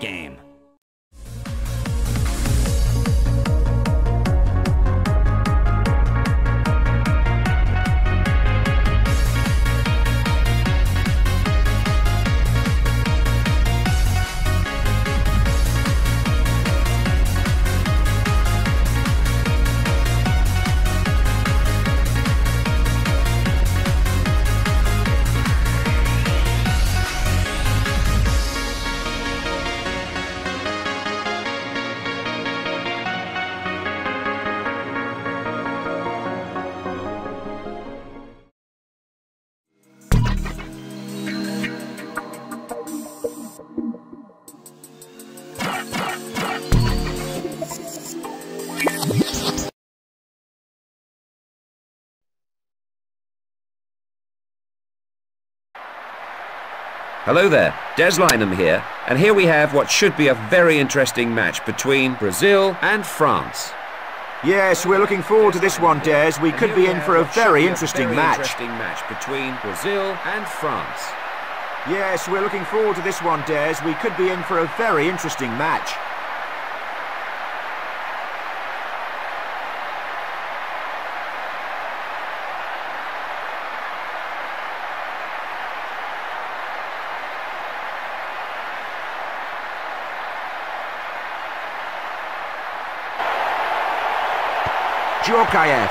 game. Hello there, Des Lynam here, and here we have what should be a very interesting match between Brazil and France. Yes, we're looking forward to this one, Des. We could be in for a very interesting match. Interesting match between Brazil and France. Yes, we're looking forward to this one, Des. We could be in for a very interesting match. Djorkaeff.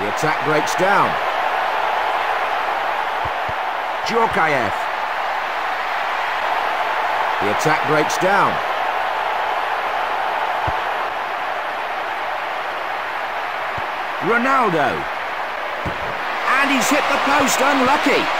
The attack breaks down. Djorkaeff. The attack breaks down. Ronaldo. And he's hit the post, unlucky.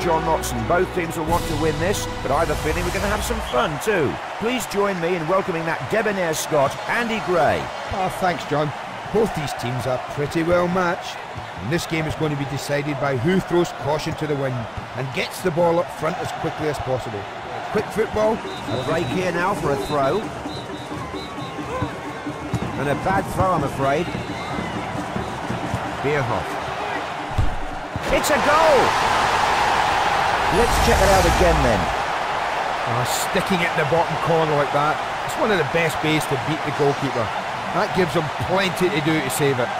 John Motson. Both teams will want to win this, but I have a feeling we're going to have some fun too. Please join me in welcoming that debonair Scot, Andy Gray. Oh, thanks, John. Both these teams are pretty well matched. And this game is going to be decided by who throws caution to the wind and gets the ball up front as quickly as possible. Quick football. A break here now for a throw. And a bad throw, I'm afraid. Bierhoff. It's a goal! Let's check it out again then. Oh, sticking it in the bottom corner like that. It's one of the best ways to beat the goalkeeper. That gives him plenty to do to save it.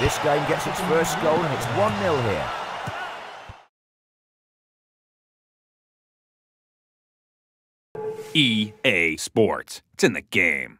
This game gets its first goal and it's 1-0 here. EA Sports. It's in the game.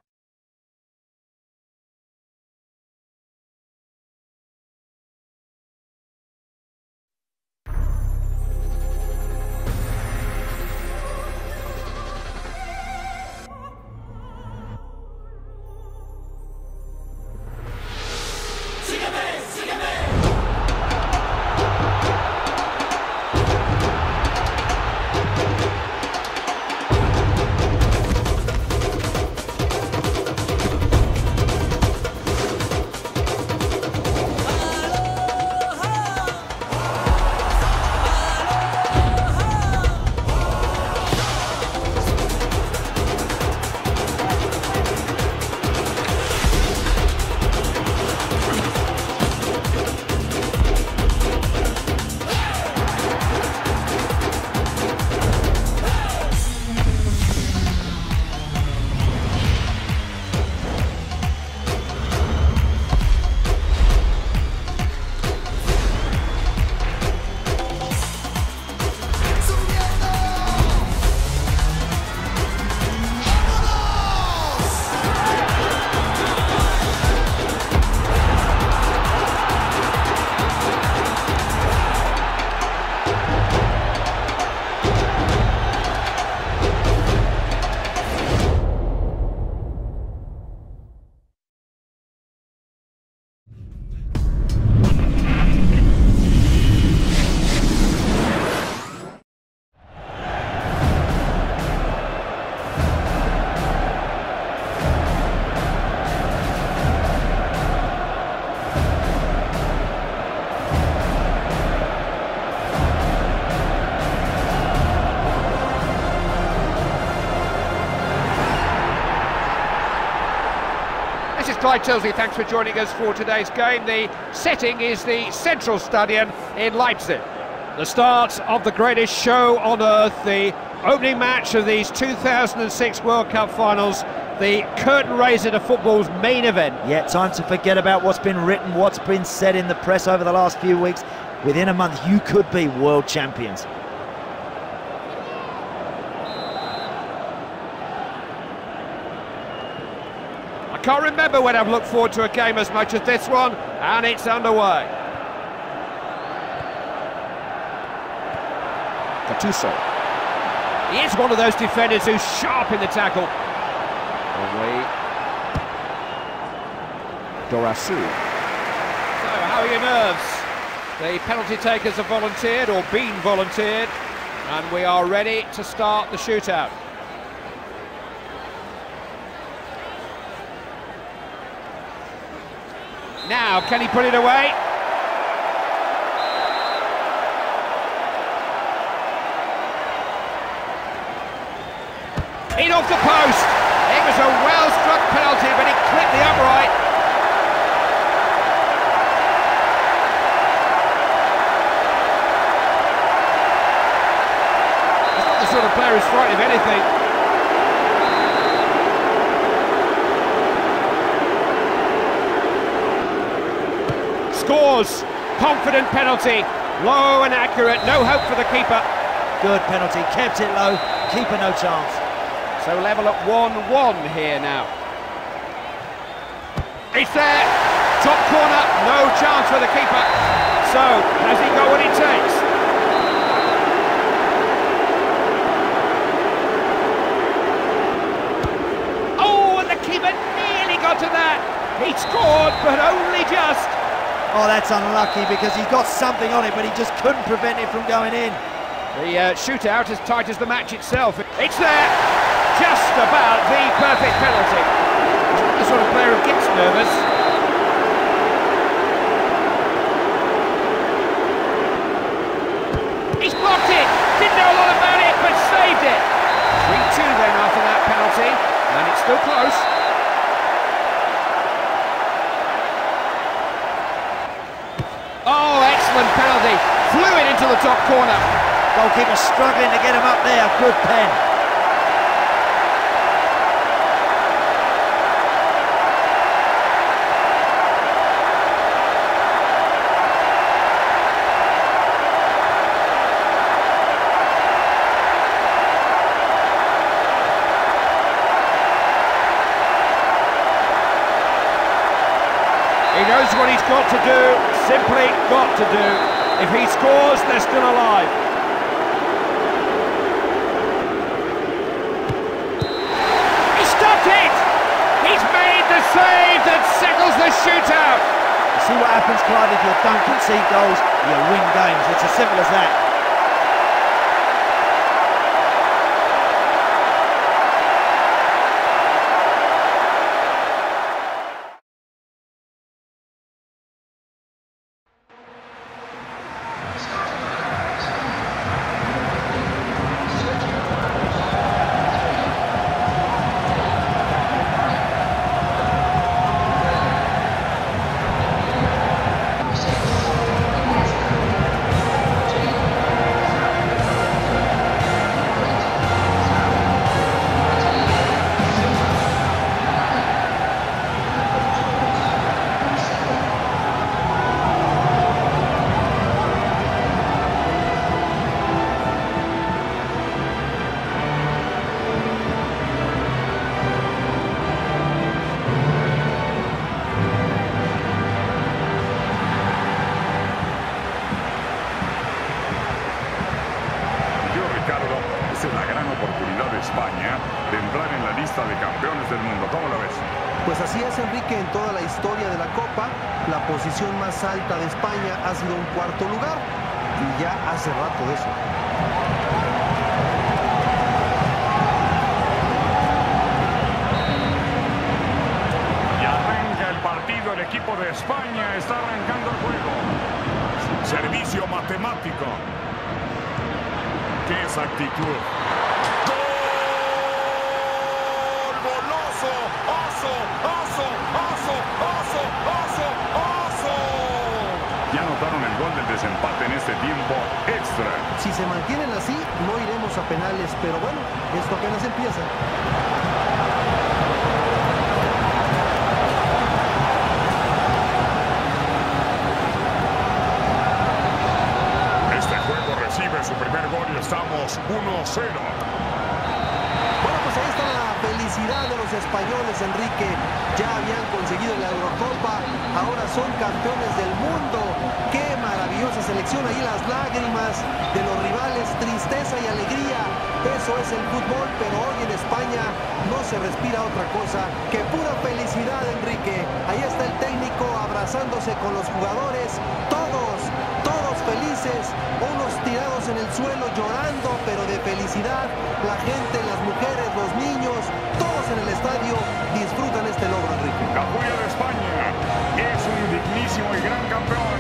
Clive Tyldesley, thanks for joining us for today's game. The setting is the Central Stadion in Leipzig. The start of the greatest show on earth, the opening match of these 2006 World Cup finals, the curtain raiser to football's main event. Yeah, time to forget about what's been written, what's been said in the press over the last few weeks. Within a month, you could be world champions. Can't remember when I've looked forward to a game as much as this one, and it's underway. Gattuso. He is one of those defenders who's sharp in the tackle. Away. Dorasu. So, how are your nerves? The penalty takers have volunteered, or been volunteered, and we are ready to start the shootout. Now, can he put it away? In off the post. It was a well-struck penalty, but he clipped the upright. He's not the sort of player who's frightened of anything. Scores. Confident penalty. Low and accurate. No hope for the keeper. Good penalty, kept it low, keeper no chance. So level at 1-1 here now. It's there. Top corner. No chance for the keeper. So, has he got what it takes? Oh, and the keeper nearly got to that. He scored, but only just. Oh, that's unlucky because he's got something on it, but he just couldn't prevent it from going in. The uh, shootout as tight as the match itself. It's there. Just about the perfect penalty. The sort of player who gets nervous. He's blocked it. Didn't know a lot about it, but saved it. 3-2 then after that penalty, and it's still close. the top corner. Goalkeeper struggling to get him up there. Good pen. He knows what he's got to do, simply got to do. If he scores, they're still alive. He stopped it! He's made the save that settles the shootout. See what happens, Clive, if you don't concede goals, you win games. It's as simple as that. Lista de campeones del mundo. ¿Cómo la ves? Pues así es, Enrique, en toda la historia de la Copa, la posición más alta de España ha sido un cuarto lugar. Y ya hace rato de eso. Y arranca el partido, el equipo de España está arrancando el juego. Servicio matemático. ¡Qué exactitud! ¡Gol! En este tiempo extra. Si se mantienen así, no iremos a penales, pero bueno, esto apenas empieza. Este juego recibe su primer gol y estamos 1-0. Felicidad de los españoles, Enrique. Ya habían conseguido la Eurocopa, ahora son campeones del mundo. Qué maravillosa selección, ahí las lágrimas de los rivales, tristeza y alegría. Eso es el fútbol, pero hoy en España no se respira otra cosa que pura felicidad, Enrique. Ahí está el técnico abrazándose con los jugadores, todos, todos felices, unos tirados en el suelo llorando, pero de felicidad. La gente, disfrutan este logro. La joya de España es un dignísimo y gran campeón.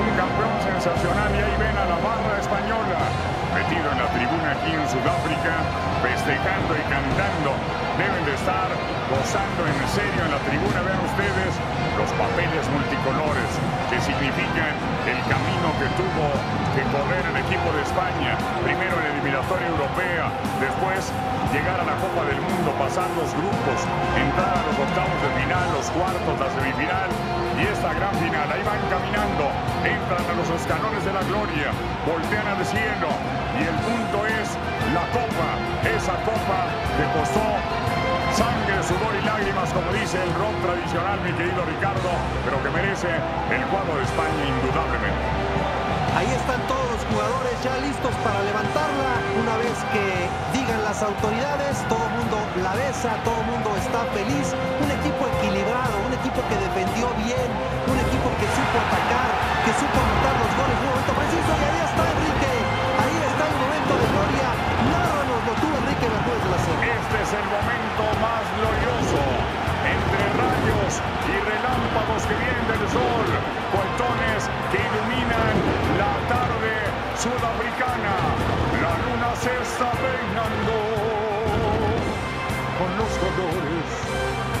Un campeón sensacional y ahí ven a la barra española metido en la tribuna aquí en Sudáfrica, festejando y cantando. Deben de estar gozando en serio en la tribuna. Vean ustedes los papeles multicolores que significan el camino que tuvo que correr el equipo de España. Primero en eliminatoria europea, después llegar a la Copa del Mundo, pasar los grupos, entrar a los octavos de final, los cuartos, la semifinal y esta gran final. Ahí van caminando, entran a los escalones de la gloria, voltean al cielo y el punto es la copa, esa copa que costó sangre, sudor y lágrimas, como dice el rock tradicional, mi querido Ricardo, pero que merece el cuadro de España indudablemente. Ahí están todos los jugadores ya listos para levantarla. Una vez que digan las autoridades, todo el mundo la besa, todo el mundo está feliz. Un equipo equilibrado, un equipo que defendió bien, un equipo que supo atacar, que supo anotar los goles un momento preciso. Y ahí está Enrique, Este es el momento más glorioso. Entre rayos y relámpagos que vienen del sol, coltones que iluminan la tarde sudafricana. La luna se está peinando con los colores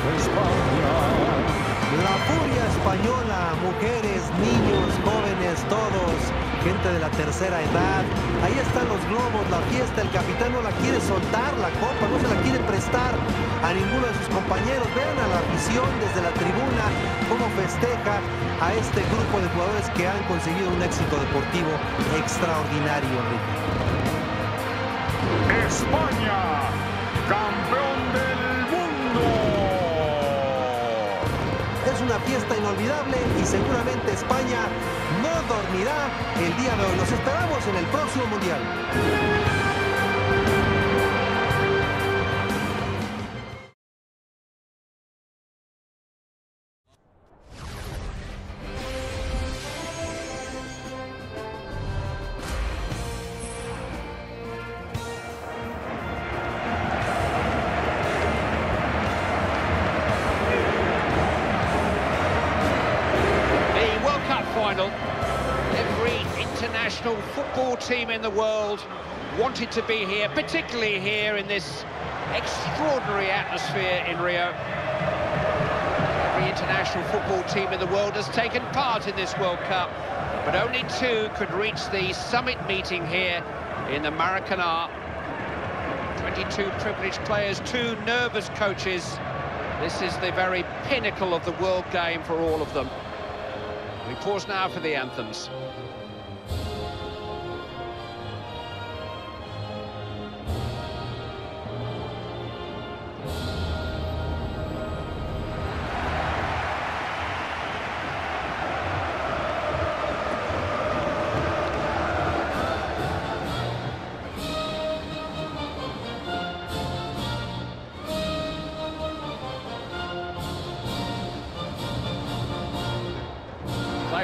de España. La furia española, mujeres, niños, jóvenes, todos gente de la tercera edad. Ahí están los globos, la fiesta, el capitán no la quiere soltar, la copa no se la quiere prestar a ninguno de sus compañeros. Vean a la afición desde la tribuna cómo festeja a este grupo de jugadores que han conseguido un éxito deportivo extraordinario. España, una fiesta inolvidable y seguramente España no dormirá el día de hoy. Los esperamos en el próximo Mundial. In the world wanted to be here, particularly here in this extraordinary atmosphere in Rio. Every international football team in the world has taken part in this World Cup, but only two could reach the summit meeting here in the Maracanã. 22 privileged players, two nervous coaches. This is the very pinnacle of the world game for all of them. We pause now for the anthems.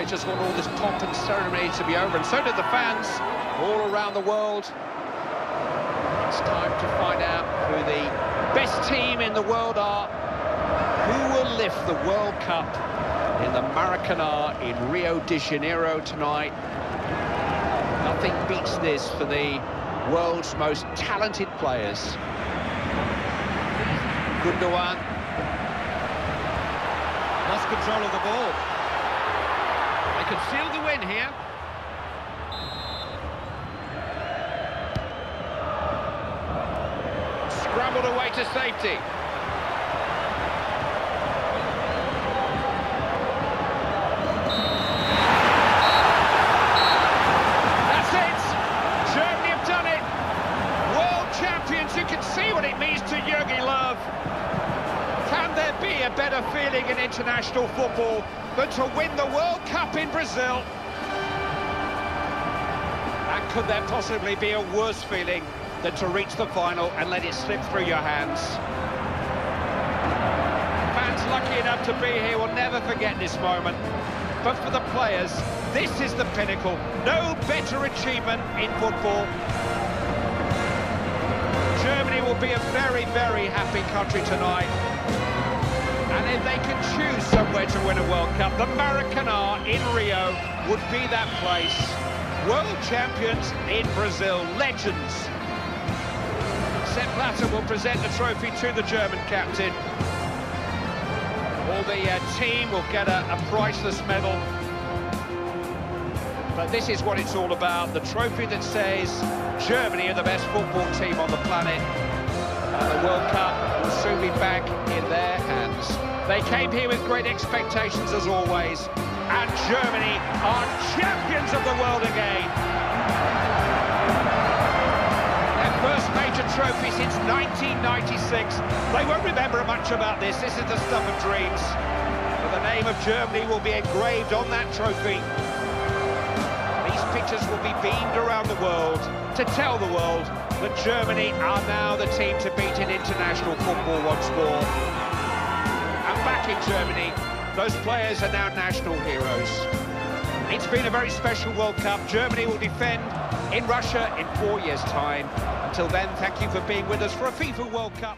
Just want all this pomp and ceremony to be over, and so do the fans all around the world. It's time to find out who the best team in the world are. Who will lift the World Cup in the Maracanã in Rio de Janeiro tonight? Nothing beats this for the world's most talented players. Gundogan. Lost control of the ball. Can seal the win here. Scrambled away to safety. That's it! Germany have done it! World champions, you can see what it means to Jurgen Löw. Can there be a better feeling in international football than to win the World Cup in Brazil? And could there possibly be a worse feeling than to reach the final and let it slip through your hands? Fans lucky enough to be here will never forget this moment. But for the players, this is the pinnacle. No better achievement in football. Germany will be a very, very happy country tonight. And if they can choose somewhere to win a World Cup, the Maracanã in Rio would be that place. World champions in Brazil, legends. Sepp Blatter will present the trophy to the German captain. All the uh, team will get a, a priceless medal. But this is what it's all about, the trophy that says Germany are the best football team on the planet. And the World Cup will soon be back in their hands. They came here with great expectations as always, and Germany are champions of the world again. Their first major trophy since 1996. They won't remember much about this, this is the stuff of dreams. But the name of Germany will be engraved on that trophy. These pictures will be beamed around the world to tell the world that Germany are now the team to beat in international football once more. In Germany, those players are now national heroes. It's been a very special World Cup. Germany will defend in Russia in four years' time. Until then, thank you for being with us for a FIFA World Cup.